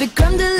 the creme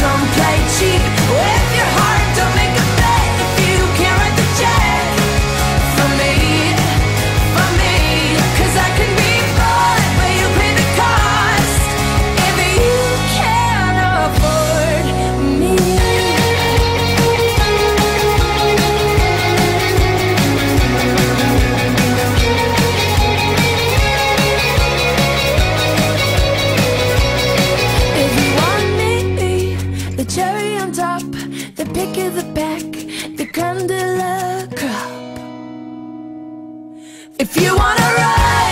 don't play cheap with your heart. Don't make pick of the pack, the gondola crop. If you wanna ride.